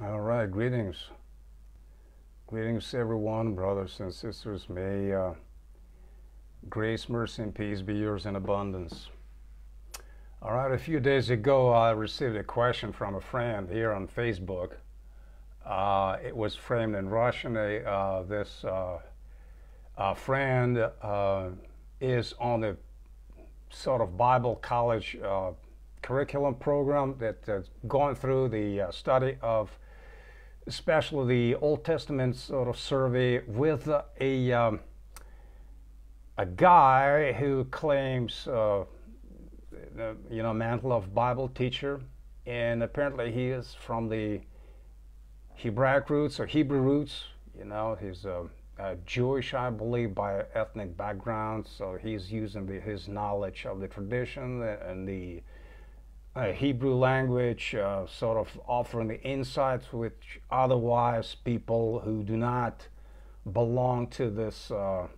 All right, greetings. Greetings, everyone, brothers and sisters. May uh, grace, mercy, and peace be yours in abundance. All right, a few days ago, I received a question from a friend here on Facebook. Uh, it was framed in Russian. Uh, this uh, friend uh, is on a sort of Bible college uh, curriculum program that's going through the study of especially the Old Testament sort of survey with a um, a guy who claims uh, you know mantle of Bible teacher, and apparently he is from the Hebraic roots or Hebrew roots. You know, he's uh, Jewish, I believe, by ethnic background. So he's using the, his knowledge of the tradition and the uh, Hebrew language, uh, sort of offering the insights which otherwise people who do not belong to this, uh,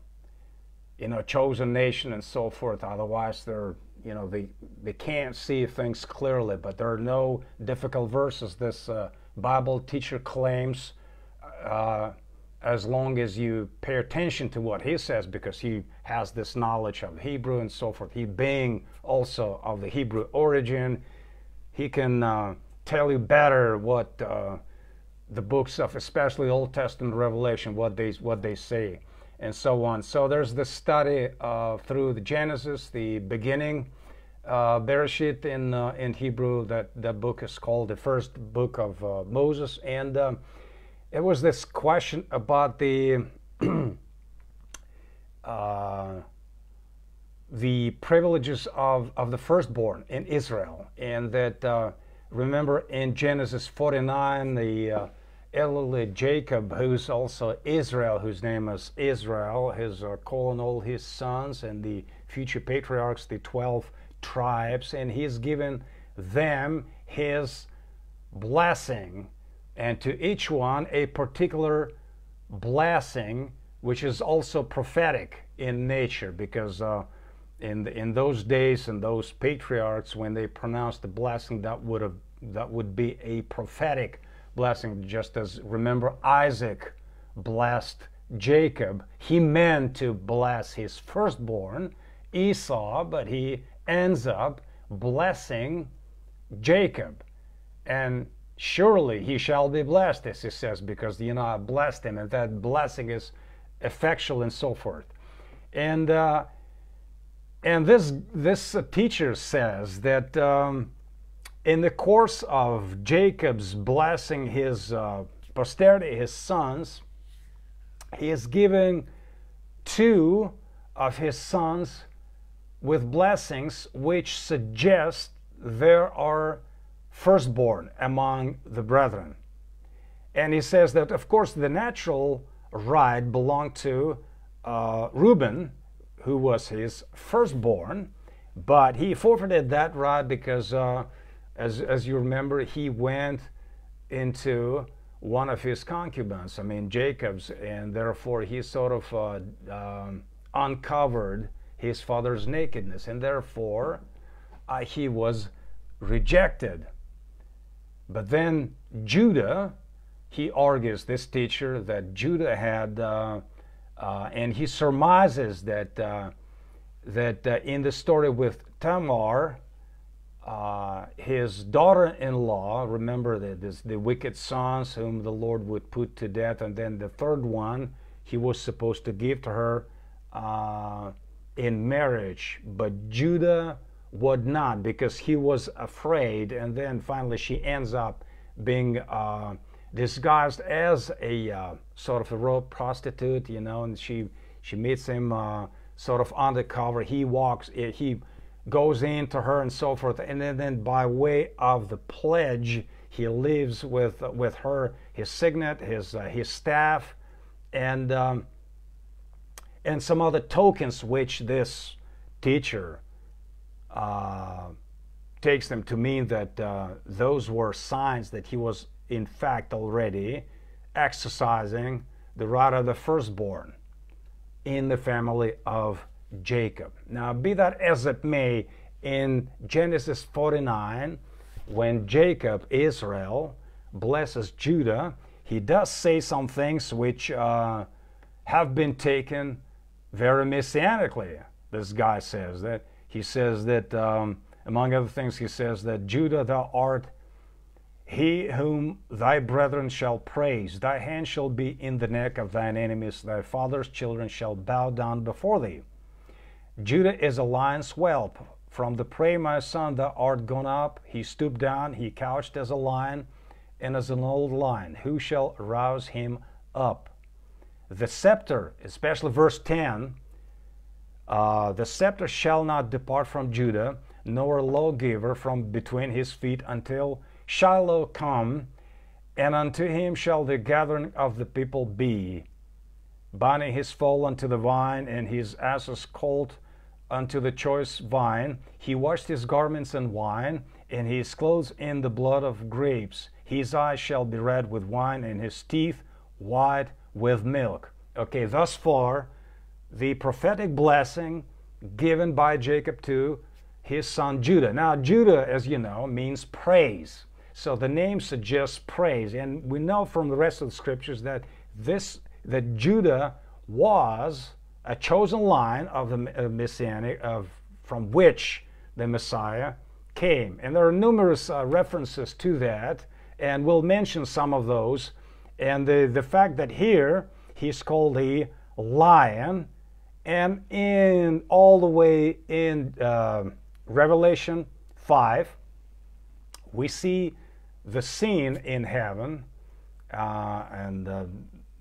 you know, chosen nation and so forth. Otherwise, they're, you know, they they can't see things clearly. But there are no difficult verses. This uh, Bible teacher claims, uh, as long as you pay attention to what he says, because he has this knowledge of Hebrew and so forth. He being also of the Hebrew origin, he can uh, tell you better what uh, the books of, especially Old Testament Revelation, what they what they say, and so on. So there's the study uh, through the Genesis, the beginning, uh, Bereshit in uh, in Hebrew. That that book is called the first book of uh, Moses, and um, it was this question about the uh, the privileges of, of the firstborn in Israel, and that uh, remember in Genesis 49, the uh, elderly Jacob, who's also Israel, whose name is Israel, has uh, calling all his sons and the future patriarchs, the 12 tribes, and he's given them his blessing and to each one a particular blessing, which is also prophetic in nature, because uh, in the, in those days and those patriarchs, when they pronounced the blessing, that would have that would be a prophetic blessing. Just as remember Isaac blessed Jacob, he meant to bless his firstborn Esau, but he ends up blessing Jacob, and surely he shall be blessed, as he says, because you know I blessed him, and that blessing is effectual and so forth. And uh, and this this teacher says that um, in the course of Jacob's blessing his uh, posterity, his sons, he is giving two of his sons with blessings which suggest there are firstborn among the brethren. And he says that, of course, the natural right belonged to uh, Reuben, who was his firstborn, but he forfeited that right because, uh, as, as you remember, he went into one of his concubines, I mean Jacob's, and therefore he sort of uh, um, uncovered his father's nakedness, and therefore uh, he was rejected. But then Judah, he argues, this teacher, that Judah had, uh, uh, and he surmises that, uh, that uh, in the story with Tamar, uh, his daughter-in-law, remember the, this, the wicked sons whom the Lord would put to death, and then the third one he was supposed to give to her uh, in marriage, but Judah would not because he was afraid. And then finally, she ends up being uh, disguised as a uh, sort of a road prostitute, you know, and she she meets him uh, sort of undercover. He walks, eh, he goes into her and so forth, and then, then by way of the pledge, he leaves with with her his signet, his uh, his staff, and um, and some other tokens which this teacher uh, takes them to mean that uh, those were signs that he was in fact already exercising the right of the firstborn in the family of Jacob. Now, be that as it may, in Genesis 49, when Jacob, Israel, blesses Judah, he does say some things which uh, have been taken very messianically. This guy says that he says that um, among other things he says that Judah thou art he whom thy brethren shall praise, thy hand shall be in the neck of thine enemies, thy father's children shall bow down before thee. Judah is a lion's whelp. From the prey, my son, thou art gone up. He stooped down, he couched as a lion and as an old lion. Who shall rouse him up? The scepter, especially verse 10, uh, the scepter shall not depart from Judah, nor lawgiver from between his feet until Shiloh come, and unto him shall the gathering of the people be, binding his foal unto the vine, and his ass's colt unto the choice vine. He washed his garments in wine, and his clothes in the blood of grapes. His eyes shall be red with wine, and his teeth white with milk. Okay, thus far, the prophetic blessing given by Jacob to his son Judah. Now, Judah, as you know, means praise. So the name suggests praise, and we know from the rest of the scriptures that this that Judah was a chosen line of the messianic of from which the Messiah came, and there are numerous uh, references to that, and we'll mention some of those. And the the fact that here he's called the lion, and in all the way in uh, Revelation five, we see the scene in heaven uh, and uh,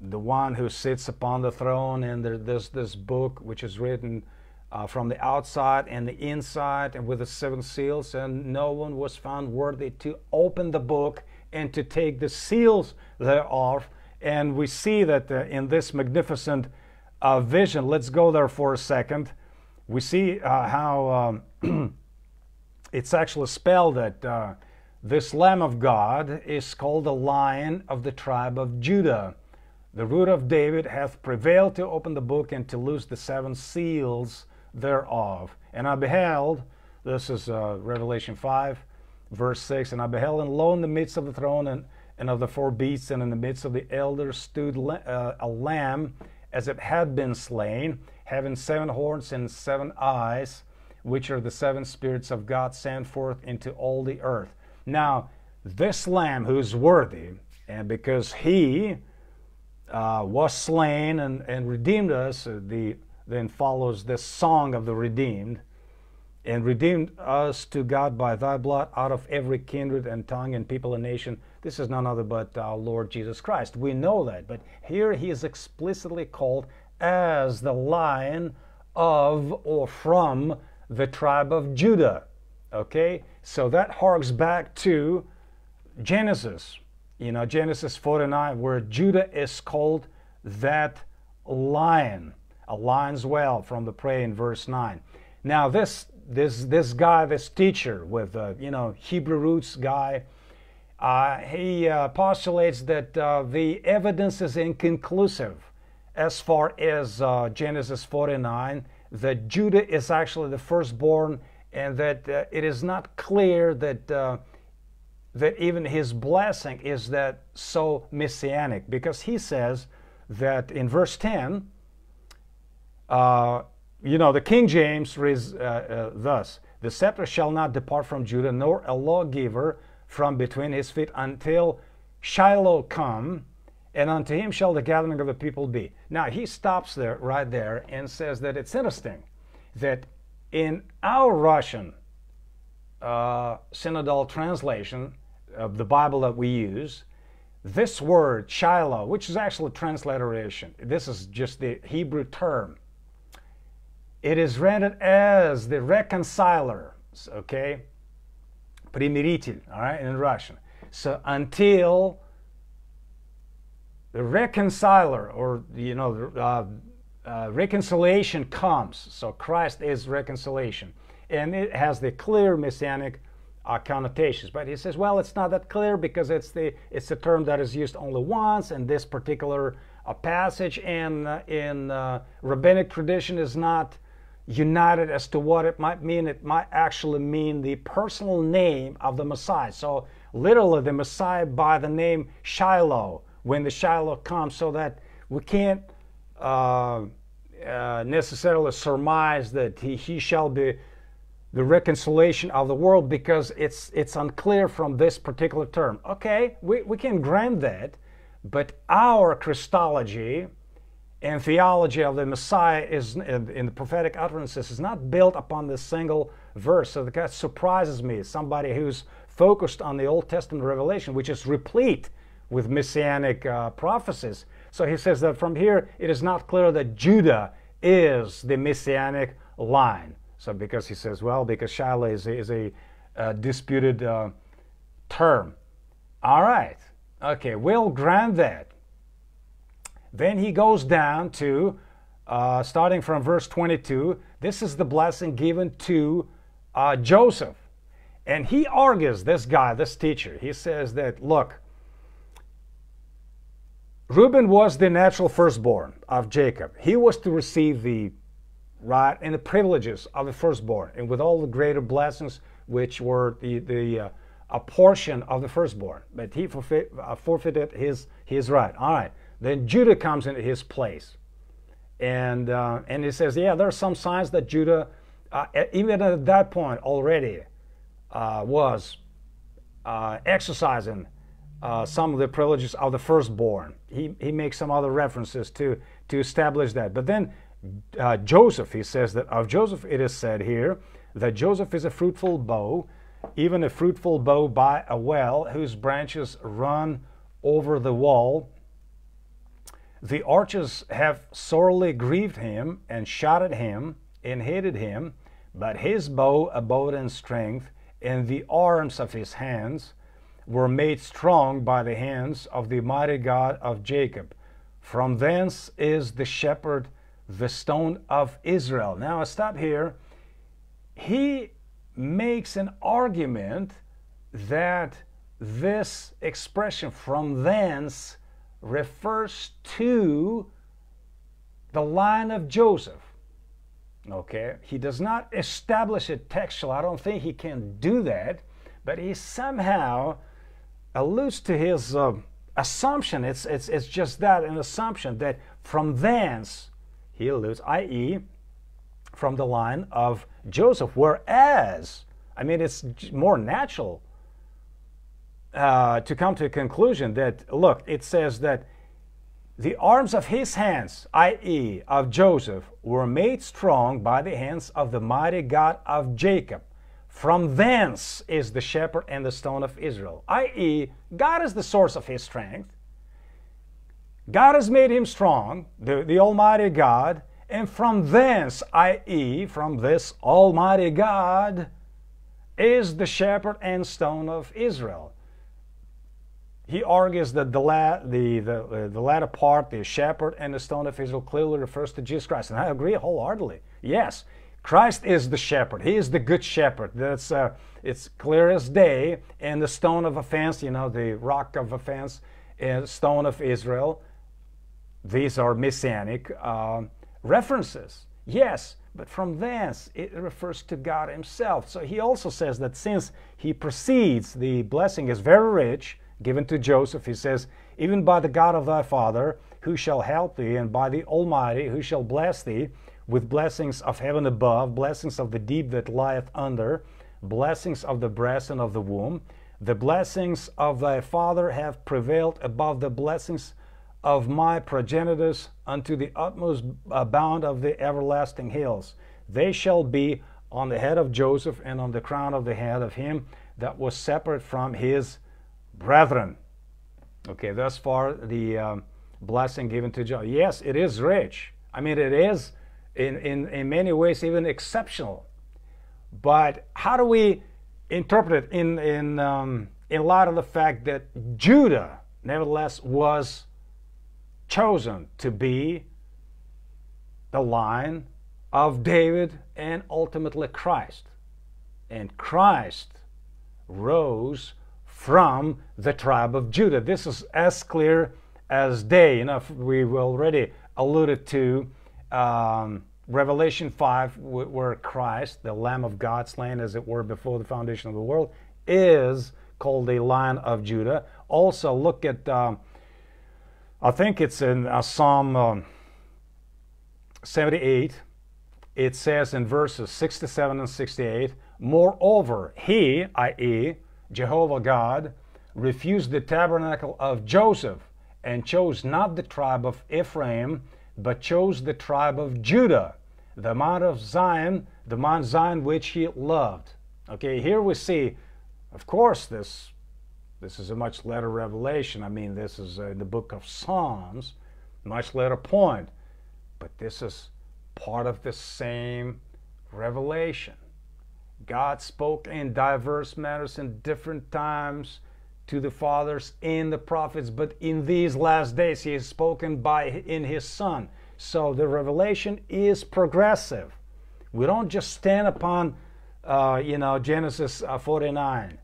the one who sits upon the throne and there, there's this book which is written uh, from the outside and the inside and with the seven seals and no one was found worthy to open the book and to take the seals thereof. And we see that uh, in this magnificent uh, vision let's go there for a second we see uh, how um, it's actually spelled that this Lamb of God is called the Lion of the tribe of Judah. The root of David hath prevailed to open the book and to loose the seven seals thereof. And I beheld, this is uh, Revelation 5, verse 6, and I beheld, and lo, in the midst of the throne and, and of the four beasts, and in the midst of the elders stood uh, a lamb as it had been slain, having seven horns and seven eyes, which are the seven spirits of God sent forth into all the earth. Now, this lamb who's worthy, and because he uh, was slain and, and redeemed us, uh, the, then follows this song of the redeemed, and redeemed us to God by thy blood out of every kindred and tongue and people and nation. This is none other but our Lord Jesus Christ. We know that, but here he is explicitly called as the lion of or from the tribe of Judah. Okay? So that harks back to Genesis, you know, Genesis 49, where Judah is called that lion, a lion's well from the prey in verse 9. Now, this this this guy, this teacher with uh, you know Hebrew roots guy, uh, he uh, postulates that uh, the evidence is inconclusive as far as uh, Genesis 49 that Judah is actually the firstborn and that uh, it is not clear that that even his blessing is that so messianic because he says that in verse 10 uh, you know the king james reads uh, uh, thus the scepter shall not depart from judah nor a lawgiver from between his feet until shiloh come and unto him shall the gathering of the people be now he stops there right there and says that it's interesting that in our Russian uh, synodal translation of the Bible that we use, this word Shiloh, which is actually transliteration, this is just the Hebrew term. It is rendered as the reconciler, okay? Примиритель, all right, in Russian. So until the reconciler, or you know, uh, uh, reconciliation comes. So Christ is reconciliation. And it has the clear messianic uh, connotations. But he says, well, it's not that clear because it's the it's a term that is used only once in this particular uh, passage, and uh, in uh, rabbinic tradition is not united as to what it might mean. It might actually mean the personal name of the Messiah. So, literally, the Messiah by the name Shiloh, when the Shiloh comes, so that we can't uh, uh, necessarily surmise that he, he shall be the reconciliation of the world because it's it's unclear from this particular term. Okay, we, we can grant that, but our Christology and theology of the Messiah is in the prophetic utterances is not built upon this single verse. So that surprises me. Somebody who's focused on the Old Testament revelation, which is replete with messianic uh, prophecies. So he says that from here it is not clear that Judah is the messianic line. So because he says, well, because Shiloh is a, is a uh, disputed uh, term. All right. Okay, we'll grant that. Then he goes down to, uh, starting from verse 22, this is the blessing given to uh, Joseph. And he argues, this guy, this teacher, he says that, look, Reuben was the natural firstborn of Jacob. He was to receive the right and the privileges of the firstborn, and with all the greater blessings which were the, the uh, a portion of the firstborn. But he forfeit, uh, forfeited his, his right. All right. Then Judah comes into his place. And, uh, and he says, yeah, there are some signs that Judah, uh, even at that point already, uh, was uh, exercising uh, some of the privileges of the firstborn. He, he makes some other references to, to establish that. But then uh, Joseph, he says that of Joseph it is said here that Joseph is a fruitful bough, even a fruitful bough by a well, whose branches run over the wall the archers have sorely grieved him and shot at him and hated him, but his bow abode in strength, and the arms of his hands were made strong by the hands of the mighty God of Jacob. From thence is the shepherd the stone of Israel. Now I stop here. He makes an argument that this expression from thence refers to the line of Joseph. Okay, he does not establish it textual. I don't think he can do that, but he somehow alludes to his uh, assumption. It's, it's, it's just that an assumption that from thence he alludes, i.e., from the line of Joseph. Whereas, I mean, it's more natural uh, to come to a conclusion that, look, it says that the arms of his hands, i.e., of Joseph, were made strong by the hands of the mighty God of Jacob. From thence is the shepherd and the stone of Israel, i.e., God is the source of his strength. God has made him strong, the, the Almighty God, and from thence, i.e., from this Almighty God, is the shepherd and stone of Israel he argues that the, la- the, the, uh, the latter part, the shepherd and the stone of Israel, clearly refers to Jesus Christ. And I agree wholeheartedly. Yes, Christ is the shepherd. He is the good shepherd. That's uh, it's clear as day. And the stone of offense, you know, the rock of offense, and stone of Israel. These are messianic uh, references. Yes, but from thence it refers to God Himself. So he also says that since He precedes, the blessing is very rich given to Joseph, he says, Even by the God of thy father, who shall help thee, and by the Almighty, who shall bless thee, with blessings of heaven above, blessings of the deep that lieth under, blessings of the breast and of the womb. The blessings of thy father have prevailed above the blessings of my progenitors unto the utmost bound of the everlasting hills. They shall be on the head of Joseph and on the crown of the head of him that was separate from his brethren. Okay, thus far the um, blessing given to John. Yes, it is rich. I mean, it is in, in, in many ways even exceptional. But how do we interpret it in, in, um, in light of the fact that Judah, nevertheless, was chosen to be the line of David and ultimately Christ? And Christ rose from the tribe of Judah. This is as clear as day. You know, we've already alluded to um, Revelation 5, where Christ, the Lamb of God, slain as it were before the foundation of the world, is called the Lion of Judah. Also, look at, um, I think it's in uh, Psalm um, 78. It says in verses 67 and 68 Moreover, he, i.e., Jehovah God, refused the tabernacle of Joseph and chose not the tribe of Ephraim, but chose the tribe of Judah, the mount of Zion, the Mount Zion which he loved. Okay, here we see, of course, this this is a much later revelation. I mean, this is uh, in the book of Psalms, much later point, but this is part of the same revelation. God spoke in diverse manners in different times to the fathers and the prophets, but in these last days he has spoken by in his son. So the revelation is progressive. We don't just stand upon, uh, you know, Genesis uh, 49,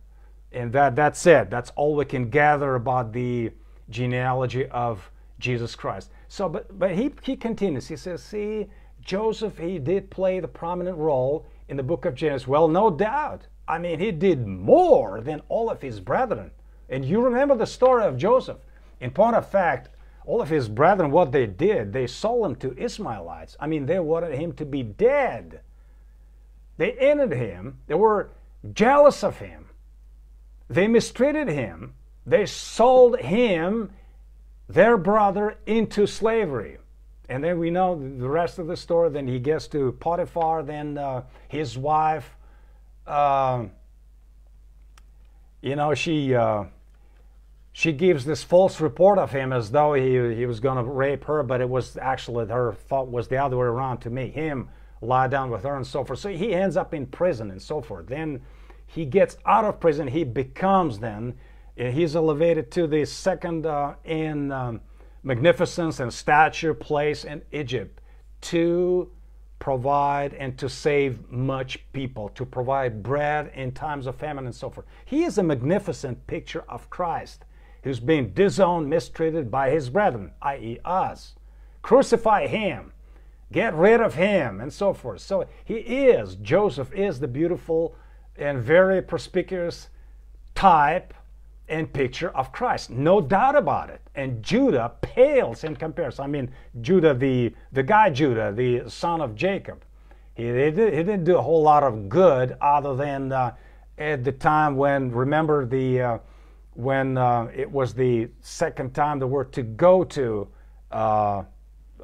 and that that's it. That's all we can gather about the genealogy of Jesus Christ. So, but but he he continues. He says, see, Joseph he did play the prominent role in the book of Genesis. Well, no doubt. I mean, he did more than all of his brethren. And you remember the story of Joseph. In point of fact, all of his brethren, what they did, they sold him to Ishmaelites. I mean, they wanted him to be dead. They entered him. They were jealous of him. They mistreated him. They sold him, their brother, into slavery. And then we know the rest of the story. Then he gets to Potiphar. Then uh, his wife, uh, you know, she. Uh, she gives this false report of him as though he, he was going to rape her, but it was actually her thought was the other way around to make him lie down with her and so forth. So he ends up in prison and so forth. Then he gets out of prison. He becomes then, uh, he's elevated to the second uh, in um, magnificence and stature place in Egypt to provide and to save much people, to provide bread in times of famine and so forth. He is a magnificent picture of Christ who's being disowned, mistreated by his brethren, i.e., us. Crucify him, get rid of him, and so forth. So he is, Joseph is the beautiful and very perspicuous type and picture of Christ. No doubt about it. And Judah pales in comparison. I mean, Judah, the, the guy Judah, the son of Jacob, he, he, did, didn't do a whole lot of good other than uh, at the time when, remember the. Uh, when uh, it was the second time they were to go to uh,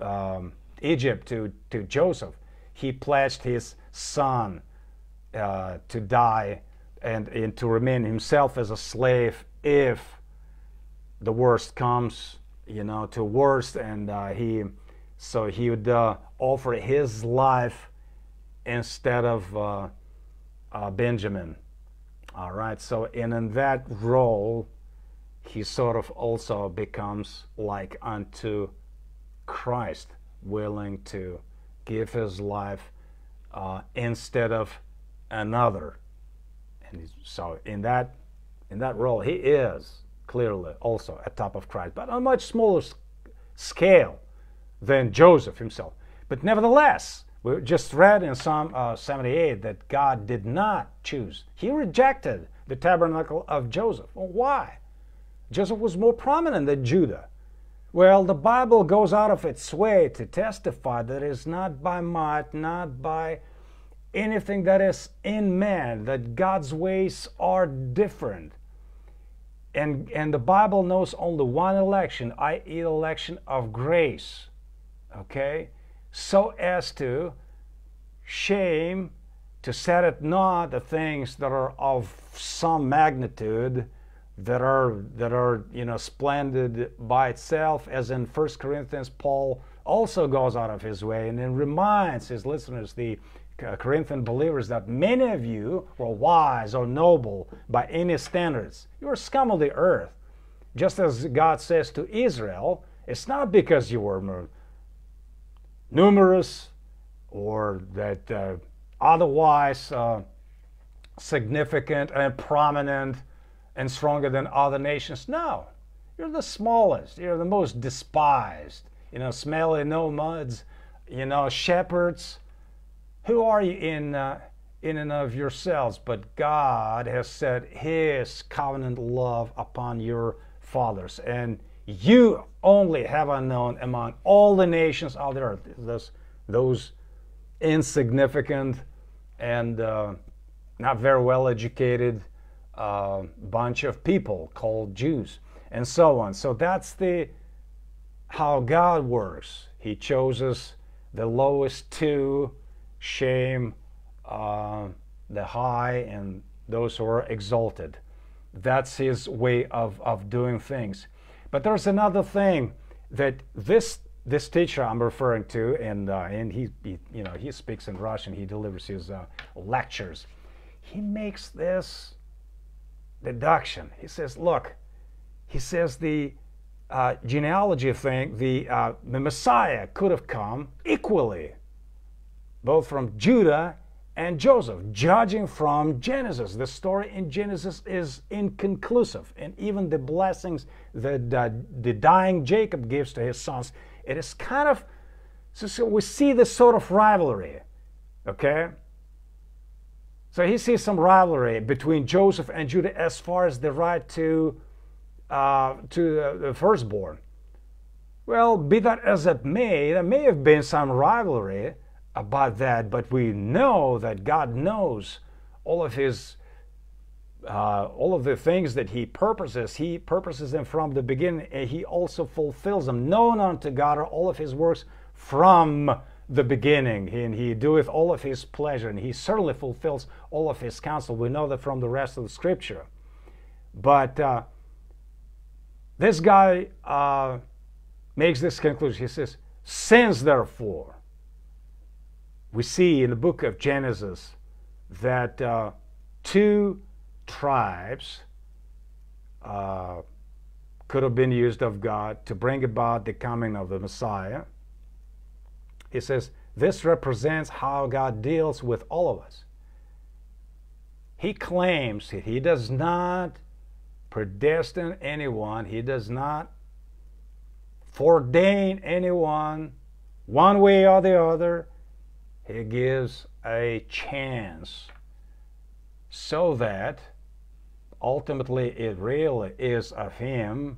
um, Egypt to, to Joseph, he pledged his son uh, to die and, and to remain himself as a slave if the worst comes, you know, to worst. And uh, he, so he would uh, offer his life instead of uh, Benjamin. All right, so and in that role, he sort of also becomes like unto Christ, willing to give his life uh, instead of another. And so in that in that role, he is clearly also a top of Christ, but on a much smaller scale than Joseph himself. But nevertheless, we just read in Psalm uh, 78 that God did not choose. He rejected the tabernacle of Joseph. Well, why? Joseph was more prominent than Judah. Well, the Bible goes out of its way to testify that it is not by might, not by anything that is in man, that God's ways are different. And, and the Bible knows only one election, i.e., election of grace. Okay? so as to shame, to set at naught the things that are of some magnitude, that are that are you know splendid by itself, as in First Corinthians, Paul also goes out of his way and then reminds his listeners, the uh, Corinthian believers, that many of you were wise or noble by any standards. You are scum of the earth. Just as God says to Israel, it's not because you were numerous or that uh, otherwise uh, significant and prominent and stronger than other nations. No, you're the smallest. You're the most despised. You know, smelly nomads, you know, shepherds, who are you in, uh, in and of yourselves? But God has set His covenant love upon your fathers. And you only have I known among all the nations of the earth. Those, those insignificant and uh, not very well educated uh, bunch of people called Jews and so on. So that's the how God works. He chooses the lowest to shame uh, the high and those who are exalted. That's his way of, of doing things. But there's another thing that this this teacher I'm referring to, and uh, and he, he, you know he speaks in Russian. He delivers his uh, lectures. He makes this deduction. He says, look, he says the uh, genealogy thing, the, uh, the Messiah could have come equally, both from Judah and Joseph, judging from Genesis. The story in Genesis is inconclusive, and even the blessings that uh, the dying Jacob gives to his sons, it is kind of, so we see this sort of rivalry, okay? So he sees some rivalry between Joseph and Judah as far as the right to uh, to the firstborn. Well, be that as it may, there may have been some rivalry about that, but we know that God knows all of his uh, all of the things that he purposes, he purposes them from the beginning, and he also fulfills them. Known unto God are all of his works from the beginning, and he doeth all of his pleasure, and he certainly fulfills all of his counsel. We know that from the rest of the scripture. But uh, this guy uh, makes this conclusion. He says, Since therefore, we see in the book of Genesis that uh, two tribes uh, could have been used of God to bring about the coming of the Messiah. He says, This represents how God deals with all of us. He claims that He does not predestine anyone. He does not foreordain anyone one way or the other. He gives a chance so that ultimately it really is of Him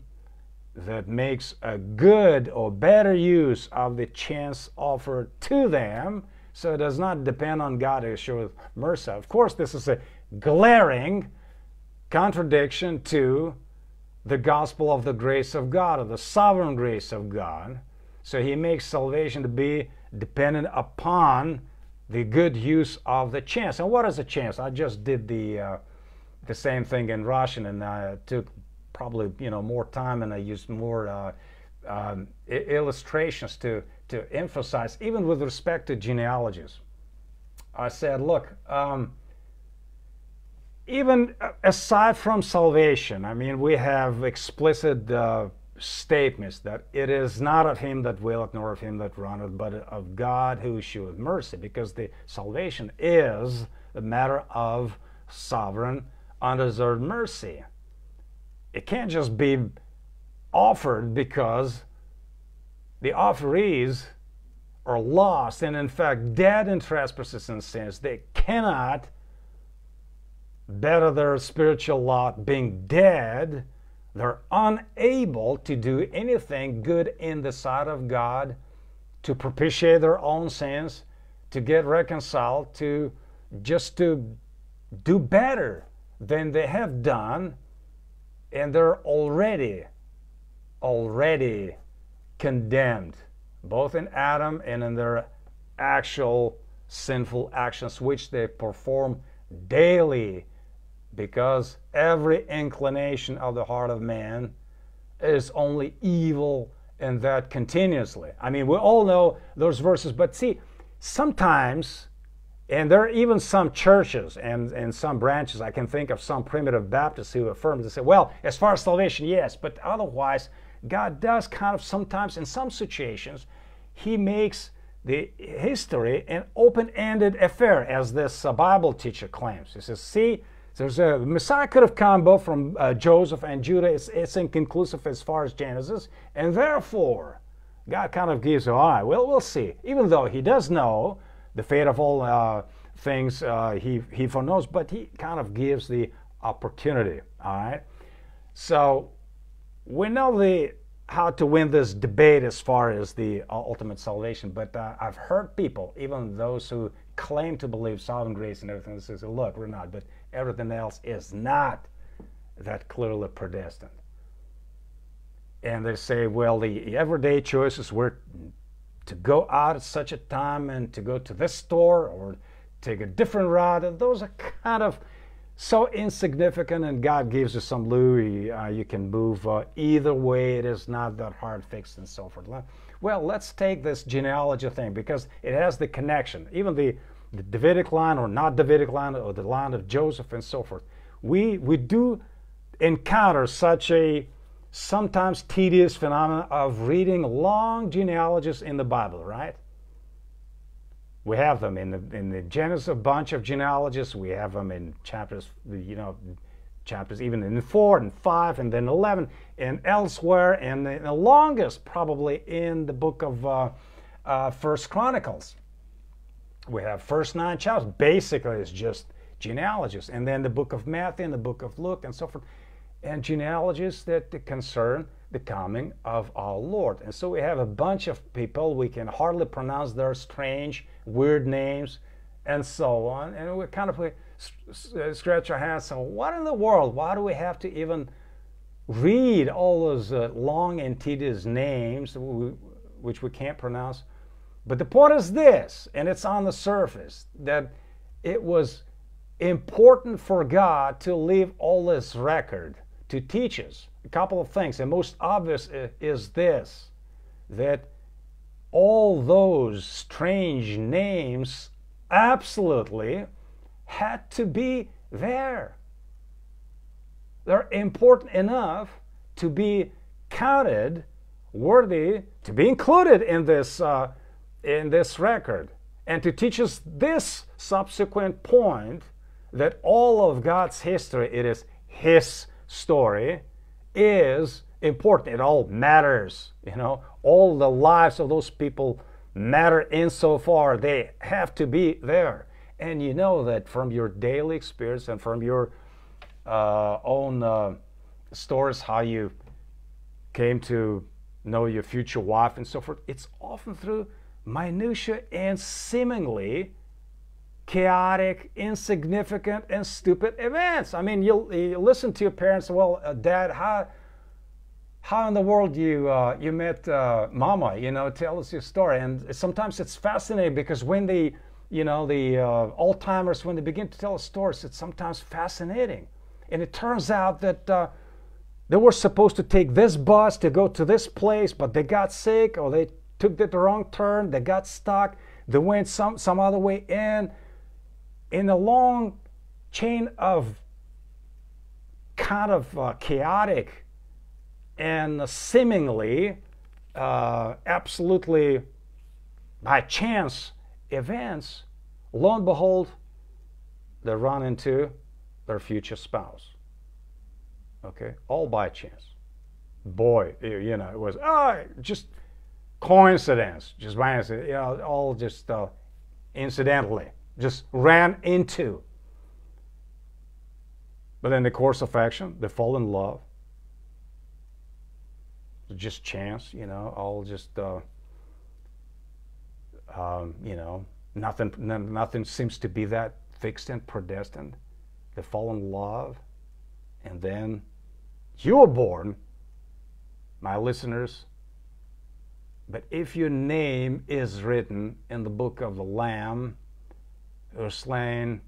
that makes a good or better use of the chance offered to them. So it does not depend on God to show mercy. Of course, this is a glaring contradiction to the gospel of the grace of God, or the sovereign grace of God. So he makes salvation to be dependent upon the good use of the chance. And what is a chance? I just did the uh, the same thing in Russian, and I took probably you know more time, and I used more uh, um, illustrations to to emphasize, even with respect to genealogies. I said, look. Um, even aside from salvation, I mean, we have explicit uh, statements that it is not of him that willeth nor of him that runneth, but of God who sheweth mercy, because the salvation is a matter of sovereign, undeserved mercy. It can't just be offered because the offerees are lost and, in fact, dead in trespasses and sins. They cannot better their spiritual lot being dead, they're unable to do anything good in the sight of God to propitiate their own sins, to get reconciled, to just to do better than they have done, and they're already, already condemned, both in Adam and in their actual sinful actions, which they perform daily because every inclination of the heart of man is only evil and that continuously. I mean, we all know those verses, but see, sometimes, and there are even some churches and, and some branches, I can think of some primitive Baptists who affirm to say, well, as far as salvation, yes, but otherwise, God does kind of sometimes, in some situations, He makes the history an open ended affair, as this uh, Bible teacher claims. He says, see, there's a come both from uh, Joseph and Judah. It's, inconclusive as far as Genesis, and therefore, God kind of gives, all right, well, we'll see. Even though he does know the fate of all uh, things, uh, he, he foreknows, but he kind of gives the opportunity, all right? So we know the how to win this debate as far as the ultimate salvation, but uh, I've heard people, even those who claim to believe sovereign grace and everything, says, look, we're not, but everything else is not that clearly predestined and they say, well, the everyday choices were to go out at such a time and to go to this store or take a different route. And those are kind of so insignificant, and God gives you some loo. Uh, you can move uh, either way. It is not that hard fixed and so forth. Well, let's take this genealogy thing because it has the connection. Even the, the Davidic line or not Davidic line or the line of Joseph and so forth. We, we do encounter such a sometimes tedious phenomenon of reading long genealogies in the Bible, right? We have them in the in the Genesis, a bunch of genealogies. We have them in chapters, you know, chapters even in four and five, and then eleven, and elsewhere, and the, the longest probably in the book of uh, uh, First Chronicles. We have first nine chapters. Basically, it's just genealogies, and then the book of Matthew and the book of Luke and so forth and genealogies that concern the coming of our Lord. And so we have a bunch of people, we can hardly pronounce their strange, weird names, and so on. And we kind of uh, scratch our hands So, what in the world? Why do we have to even read all those uh, long and tedious names which we can't pronounce? But the point is this, and it's on the surface, that it was important for God to leave all this record to teach us a couple of things. And most obvious is this that all those strange names absolutely had to be there. They're important enough to be counted worthy to be included in this uh, in this record and to teach us this subsequent point that all of God's history it is his story is important. It all matters. You know, all the lives of those people matter insofar they have to be there. And you know that from your daily experience and from your uh, own uh, stories, how you came to know your future wife and so forth, it's often through minutia and seemingly chaotic, insignificant, and stupid events. I mean, you, listen to your parents. Well, uh, Dad, how how in the world you uh, you met uh, Mama? You know, tell us your story. And sometimes it's fascinating because when the you know the uh, old timers when they begin to tell us stories, it's sometimes fascinating. And it turns out that uh, they were supposed to take this bus to go to this place, but they got sick or they took the wrong turn. They got stuck. They went some some other way in in a long chain of kind of uh, chaotic and seemingly uh, absolutely by chance events, lo and behold, they run into their future spouse. Okay, all by chance. Boy, you know, it was oh, just coincidence, just by you know, all just uh, incidentally just ran into. But in the course of action, they fall in love. Just chance, you know, all just, uh, um, you know, nothing, nothing seems to be that fixed and predestined. They fall in love, and then you are born, my listeners. But if your name is written in the book of the Lamb, were slain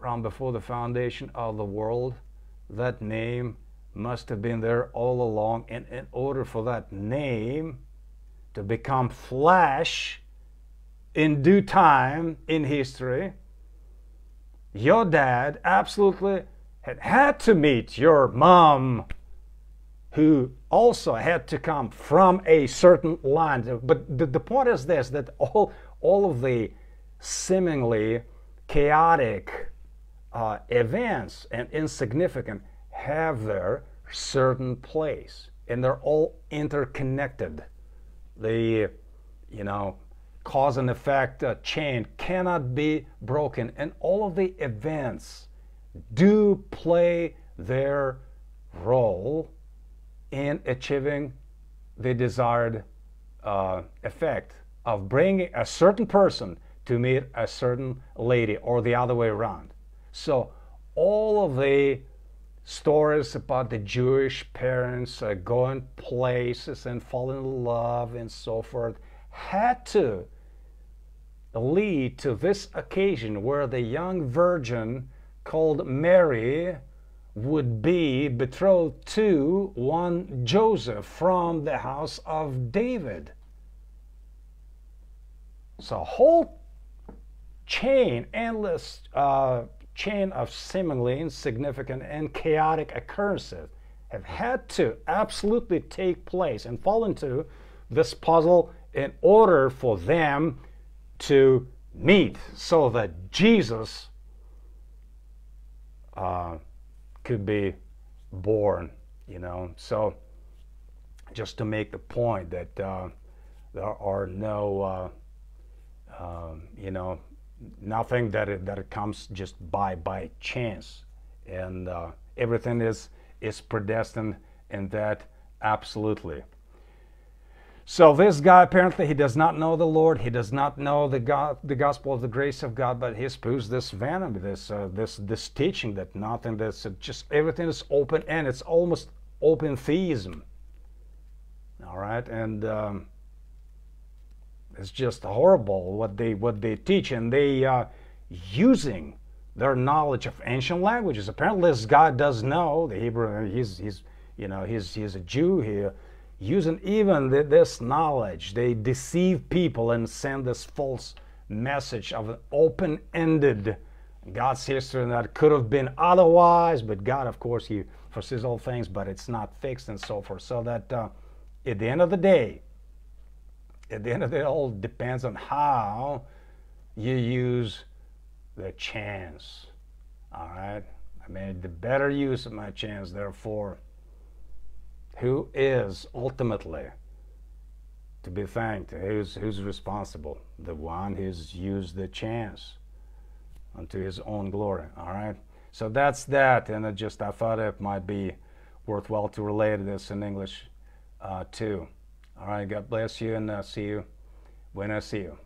from before the foundation of the world. That name must have been there all along. And in order for that name to become flesh in due time in history, your dad absolutely had had to meet your mom, who also had to come from a certain line. But the, the point is this that all, all of the seemingly chaotic uh, events and insignificant have their certain place and they're all interconnected the, you know, cause and effect uh, chain cannot be broken. And all of the events do play their role in achieving the desired uh, effect of bringing a certain person to meet a certain lady or the other way around. So all of the stories about the Jewish parents uh, going places and falling in love and so forth had to lead to this occasion where the young virgin called Mary would be betrothed to one Joseph from the house of David. So, a whole chain, endless uh, chain of seemingly insignificant and chaotic occurrences have had to absolutely take place and fall into this puzzle in order for them to meet so that Jesus uh, could be born, you know. So, just to make the point that uh, there are no, uh, um, you know, nothing that it, that it comes just by by chance, and uh, everything is is predestined, and that absolutely. So this guy apparently he does not know the Lord. He does not know the God, the gospel of the grace of God, but he spews this venom, this uh, this this teaching that nothing that's uh, just everything is open and it's almost open theism. All right, and um, it's just horrible what they what they teach, and they uh, using their knowledge of ancient languages. Apparently, this guy does know the Hebrew. He's he's you know he's he's a Jew. He using even this knowledge, they deceive people and send this false message of an open ended God's history that could have been otherwise, but God, of course, He foresees all things, but it's not fixed and so forth. So that uh, at the end of the day, at the end of the day, it all depends on how you use the chance. All right? I made the better use of my chance, therefore who is ultimately to be thanked? Who's, who's responsible? The one who's used the chance unto his own glory. All right. So that's that, and I just I thought it might be worthwhile to relate this in English uh, too. All right. God bless you, and uh, see you when I see you.